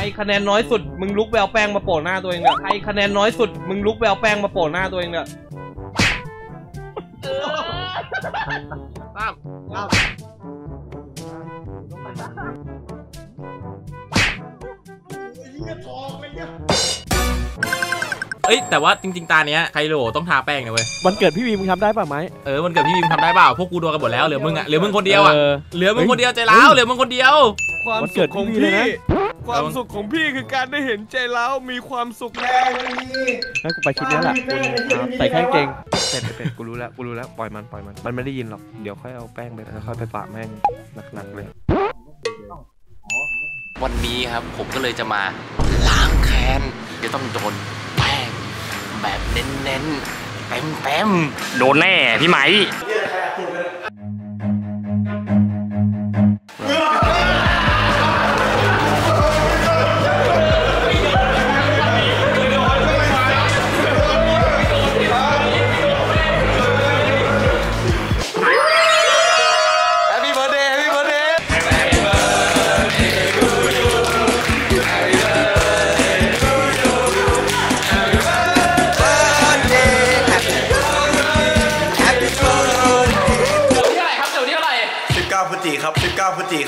รคะแนนน้อยสุด มึงลุกไปเอาแป้งมาโปะหน้าตัวเองเนี่ยใครคะแนนน้อยสุด มึงลุกไปเอาแป้งมาโปะหน้าตัวเองเนี่ยเอ้ยแต่ว่าจริงๆตาเนี้ยไคโลต้องทาแป้งนะเว้ยวันเกิดพี่วีมึงทำได้ป่ะไหมเออมันเกิดพี่วิมทำได้เปล่าพวกกูโดนกันหมดแล้วเหลือมึงอะเหลือมึงคนเดียวอะอเหลือมึงคนเดียวใจร้าวเหลือมึงคนเดียว ความวันเกิสุดขของพี่วีเลยพี่นะ ความสุขของพี่คือการได้เห็นใจเรามีความสุขงั้นกูไปชุดนี้แหละใส่แค่กางเกงเป็ดเป็ดกูรู้แล้วกูรู้แล้วปล่อยมันปล่อยมันมันไม่ได้ยินหรอกเดี๋ยวค่อยเอาแป้งไปแล้วค่อยไปปะแม่งหนักๆเลย วันนี้ครับผมก็เลยจะมาล้างแค้นจะต้องโดนแป้งแบบเน้นๆเต็มเต็มโดนแน่พี่ไหม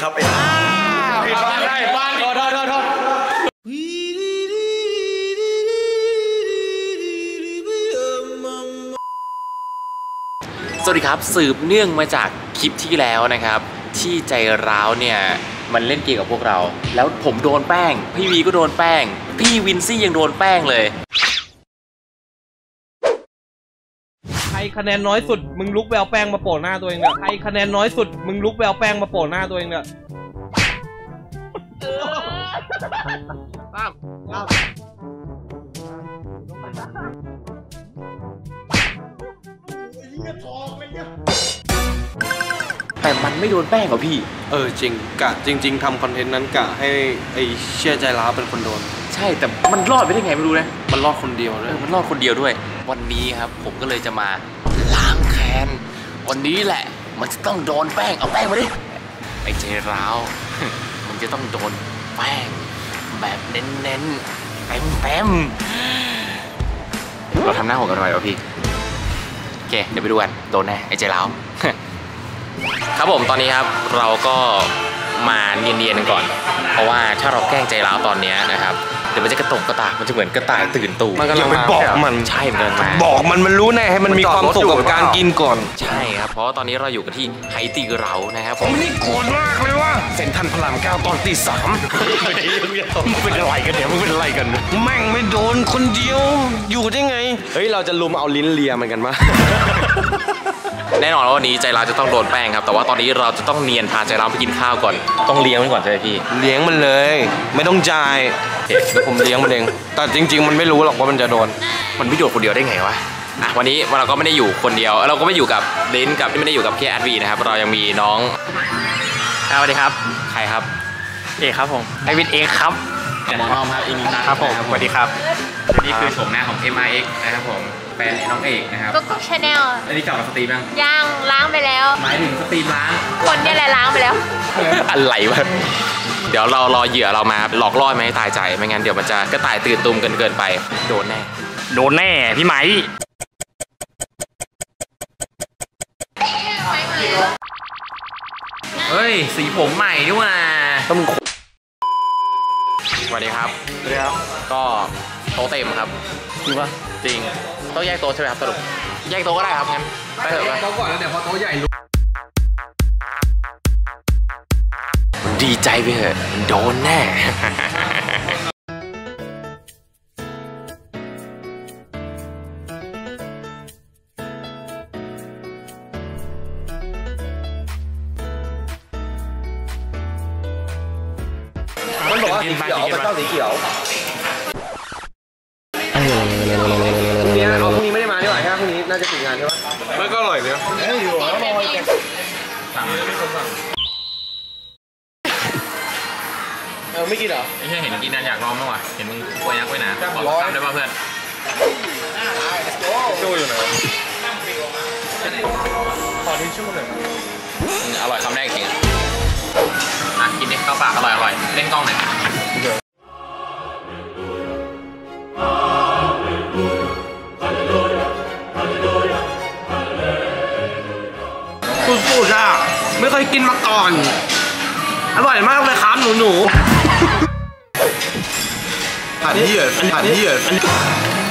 ครับเองผิดบ้านได้บ้านโทษโทษโทษโทษสวัสดีครับสืบเนื่องมาจากคลิปที่แล้วนะครับ ที่ใจร้าวเนี่ยมันเล่นเกมกับพวกเรา แล้วผมโดนแป้ง พี่วีก็โดนแป้ง พี่วินซี่ยังโดนแป้งเลย ครคะแนนน้อยสุด มึงลุกไปเอาแป้งมาโปะหน้าตัวเองเนี่ยใครคะแนนน้อยสุด มึงลุกไปเอาแป้งมาโปะหน้าตัวเองเนี่ยแต่มันไม่โดนแป้งเหรอพี่ เออจริงกะจริง ๆทำคอนเทนต์นั้นกะให้ไอเชี่ยใจร้าวเป็นคนโดน ใช่แต่มันรอดไปได้ไงไม่รู้นะ มันรอดคนเดียวเลเอยอมันรอดคนเดียวด้วย วันนี้ครับผมก็เลยจะมาล้างแค้ น วันนี้แหละ มันจะต้องโดนแป้ง เอาแป้งมาดิ ไอ้ใจร้าว มันจะต้องโดนแป้ง แบบเน้นๆเต็มเต็มๆเราทำหน้าหัวกันไว้วะพี่ โอเค เดี๋ยวไปดูกัน โดนแน่ไอ้ใจร้าว ครับผมตอนนี้ครับเราก็มาเนียนๆกันก่อน เพราะว่าถ้าเราแกล้งใจร้าวตอนนี้นะครับ เดี๋ยวมันจะกระตกกระตากมันจะเหมือนกระต่ายตื่นตูมมันกำลังอย่าไปมาบอกมันใช่มันกำลังมาบอกมันมันรู้แน่ให้มันมีความสุขกับการกินก่อน ใช่ครับ เพราะว่าตอนนี้เราอยู่กันที่ไฮตีเรานะครับผมนี่โกรธมากเลยว่าเซ็นทรันพระรามเก้าตอนตีสามมึงเป็นอะไรกันเนี่ยมึงเป็นอะไรกัน แม่งไม่โดนคนเดียวอยู่ได้ไงเฮ้ยเราจะลุมเอาลิ้นเลียมันกันปะแน่นอนว่าวันนี้ใจเราจะต้องโดนแป้งครับ แต่ว่าตอนนี้เราจะต้องเนียนพาใจเราไปกินข้าวก่อน ต้องเลี้ยงมันก่อนใช่ไหมพี่ เลี้ยงมันเลย ไม่ต้องจ่ายเดี๋ยวผมเลี้ยงมันเอง แต่จริง ๆ มันไม่รู้หรอกว่ามันจะโดน มันไม่โดดคนเดียวได้ไงวะอะวันนี้เราก็ไม่ได้อยู่คนเดียว เราก็ไม่อยู่กับลิ้นกับไม่ได้อยู่กับแค่แอดวีนะครับ เรายังมีน้องสวัสดีครับ ใครครับ เอกครับผมไอวินเอกครับหมอน้อมครับอินิตาครับผม สวัสดีครับ นี่คือชมหน้าของ m i x นะครับผมแฟนน้องเอกนะครับก็ก็ชาแนลอันนี้กลับมาสตรีมยังย่างล้างไปแล้ว หมายถึงสตรีมล้าง คนเนี่ยแหละล้างไปแล้ว อะไรวะ เดี๋ยวเรารอเหยื่อเรามาหลอกล่อไม่ให้ตายใจไม่งั้นเดี๋ยวมันจะกระต่ายตื่นตูมเกินเกินไปโดนแน่โดนแน่พี่ไหมเฮ้ยสีผมใหม่นี่ว่าต้องสวัสดีครับสวัสดีครับก็โต๊ะเต็มครับจริงปะจริงต้องแยกโต๊ะใช่ไหมครับสรุปแยกโต๊ะก็ได้ครับงั้นไปเถอะไปโต๊ะก่อนแล้วเดี๋ยวพอโต๊ะใหญ่ ดีใจไปเถอะโดนแน่มันบอกว่าสีเขียวมันชอบสีเขียวเนี่ยเอาพรุ่งนี้ไม่ได้มาดีกว่าใช่ไหมพรุ่งนี้น่าจะติดงานใช่ไหมมันก็อร่อยเนี่ยเอไม่กินเหรอไม่ใช่เห็นกินนะอยากลองมากว่ะเห็นมึงกล้วยนะกล้ว้นะบอร้อยได้ป่ะเพื่อนช่วยอยู่ไหนวะขอทิช่วยหน่อยอร่อยคำแรกจริงอะอะกินดิเข้าปากอร่อยอร่อยเล่นกล้องหน่อยสุดๆจ้าไม่เคยกินมาก่อน อร่อยมากเลยครับหนูๆ Hanif, Hanif.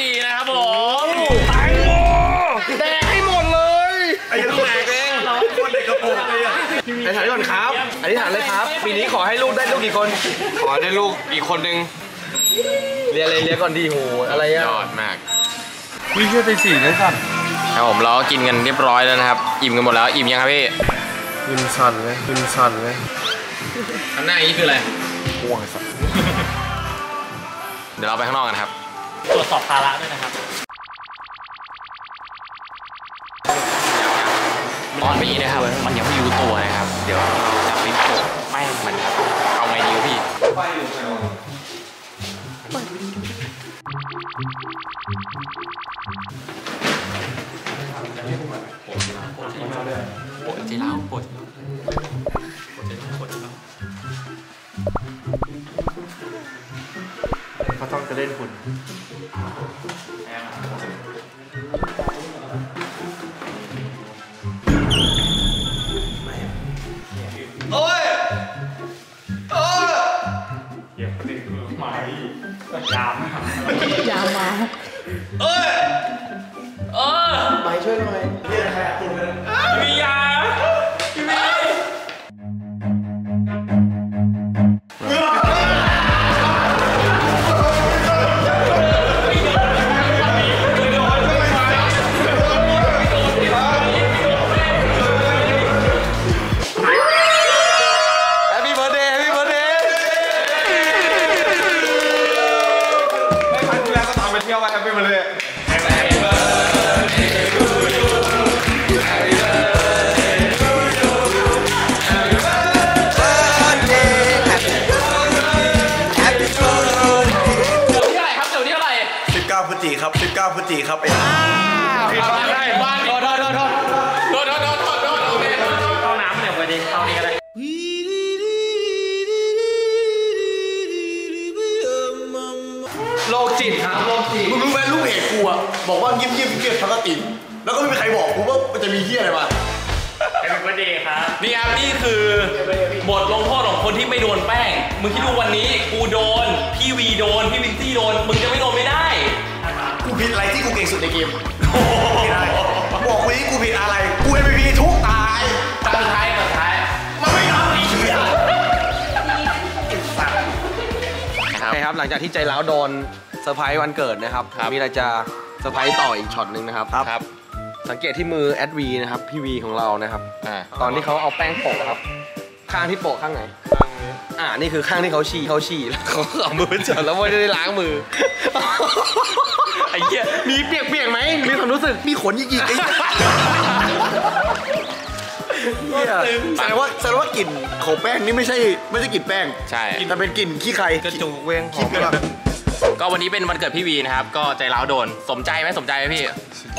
นี้มันเกิดพี่วีนะครับผมไอ้ยังแตกเองคนเด็กกระโปรงเลยอะไอ้ถามก่อนครับอธิษฐานเลยครับ ปีนี้ขอให้ลูกได้ลูกกี่คน ขอได้ลูกอีกคนนึงเรียนอะไรเรียนก่อนดีโหอะไรอะยอดมากมีเชื่อตีสี่นะสั่นครับผมเรากินกันเรียบร้อยแล้วนะครับ อิ่มกันหมดแล้ว อิ่มยังครับพี่กินสั่นเลยกินสั่นเลยข้างหน้านี้คืออะไรห่วงสั่นเดี๋ยวเราไปข้างนอกกันครับ ตรวจสอบภาระด้วยนะครับตอนนี้นะครับ มันยังไม่รู้ตัวนะครับ เดี๋ยวจะไปโปะแป้งมันครับเอาไงดีวะพี่โปะจีเราโปะจีเราเขาต้องจะเล่นคุณ chào chào mà. Ơi พฤศจิครับไอ้ได้บ้านโดนโดนโดนโดนโดนโดนโดนโดนโดนโอเคเข้าน้ำเนี่ยพอดีเข้านี่ก็ได้โลกจิตครับโลกจิตมึงรู้ไหมลูกเพจกูอะบอกว่ายิ้มยิ้มเกลียดพลาสติกแล้วก็ไม่มีใครบอกกูว่ามันจะมีเฮียอะไรมาแฮปปี้เบิร์ดเดย์ครับนี่ครับนี่คือบทลงโทษของคนที่ไม่โดนแป้ง มึงคิดดูวันนี้กูโดน พี่วีโดน พี่วินซี่โดน มึงจะไม่โดนไม่ได้ ในเกมไม่ได้บอกกูนี่กูผิดอะไร กู MVP ทุกตาตาสุดท้ายตาสุดท้ายมันไม่ทำไอ้เหี้ยนะครับใช่ครับ หลังจากที่ใจร้าวโดนเซอร์ไพรส์วันเกิดนะครับครับ มีอะไรจะเซอร์ไพรส์ต่ออีกช็อตหนึ่งนะครับครับสังเกตที่มือแอดวีนะครับพี่วีของเรานะครับอ่าตอนที่เขาเอาแป้งโปะครับ ข้างที่โปะข้างไหนอ่านี่คือข้างที่เขาฉี่เขาฉี่แล้วเขาเอามือจับแล้วไม่ได้ล้างมือ ไอ้เหี้ยมีเปียกๆไหมมีความรู้สึกมีขนหยิกๆไอ้เหี้ยแสดงว่าแสดงว่ากลิ่นของแป้งนี่ไม่ใช่ไม่ใช่กลิ่นแป้งใช่ แต่เป็นกลิ่นขี้ใครกระจูเวงขี้เปลือกก็วันนี้เป็นวันเกิดพี่วีนะครับ ก็ใจร้าวโดน สมใจไหมสมใจไหมพี่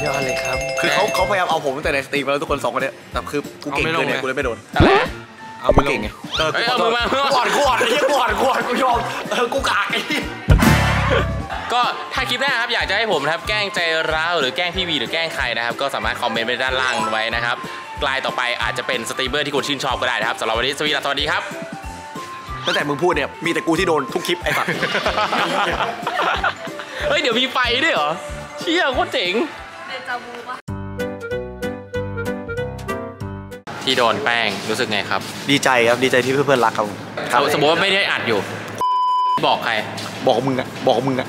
ยอดเลยครับ คือเขาเขาพยายามเอาผมตั้งแต่ในสตรีมมาแล้วทุกคนสองคนเนี้ยแต่คือกูเก่งเอาไม่ลเกิงนเนี่ยไงกูเลยไม่โดนอะไรนะเอาไปเก่งไงเออเอ้ยกูเอาขอโทษกูอ่อนกูอ่อนไอ้เหี้ยกูอ่อนกูอ่อนกูยอมเออกูกากไอ้เหี้ย ก็ถ้าคลิปหน้าครับอยากจะให้ผมนะครับแกล้งใจร้าวหรือแกล้งพี่วีหรือแกล้งใครนะครับ ก็สามารถคอมเมนต์ไว้ด้านล่างไว้นะครับรายต่อไปอาจจะเป็นสตรีมเมอร์ที่คุณชื่นชอบก็ได้นะครับสำหรับวันนี้สวีดัสสวัสดีครับ ตั้งแต่มึงพูดเนี่ยมีแต่กูที่โดนทุกคลิปไอ้สัตว์ เฮ้ย เดี๋ยวมีไฟด้วยเหรอ เชี่ยโคตรเจ๋งเดจาวูปะ ที่โดนแป้งรู้สึกไงครับดีใจครับดีใจที่เพื่อนๆรักครับครับสมมติว่าไม่ได้อัดอยู่ บอกใคร บอกมึงอะบอกมึงอะ